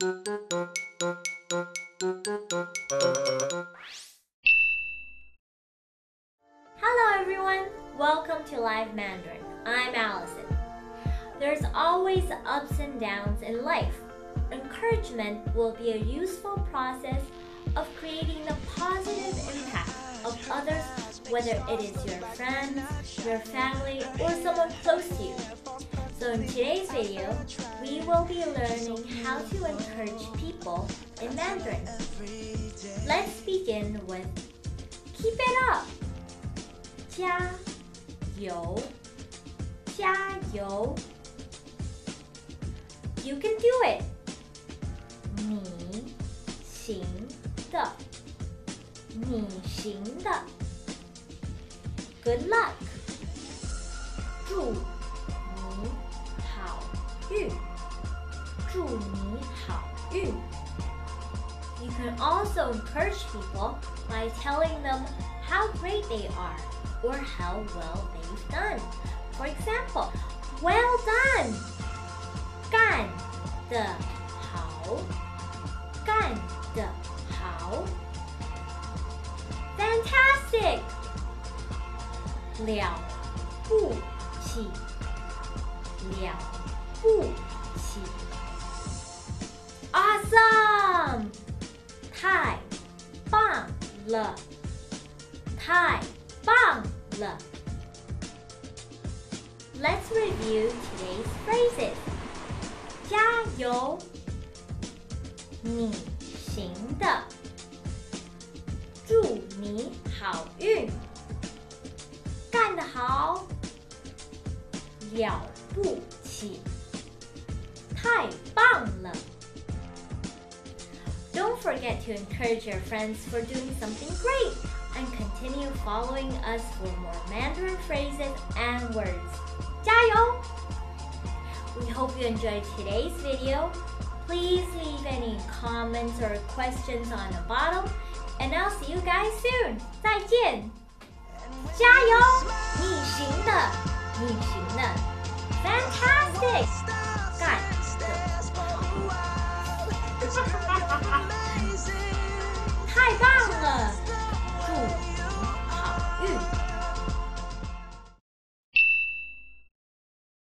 Hello everyone, welcome to Live Mandarin. I'm Allison. There's always ups and downs in life. Encouragement will be a useful process of creating the positive impact of others, whether it is your friends, your family, or someone close to you. So in today's video, we will be learning how to encourage people in Mandarin. Let's begin with keep it up. 加油，加油。You can do it. 你行的，你行的。Good luck. 祝 好运。You can also encourage people by telling them how great they are or how well they've done. For example, well done! 干得好，干得好。Fantastic! 了不起，了不起。 了，太棒了。Let's review today's phrases. 加油，你行的，祝你好运，干得好，了不起，太棒了。Forget to encourage your friends for doing something great and continue following us for more Mandarin phrases and words. 加油! We hope you enjoyed today's video. Please leave any comments or questions on the bottom and I'll see you guys soon. 再见!加油!你行的,你行的。太棒了！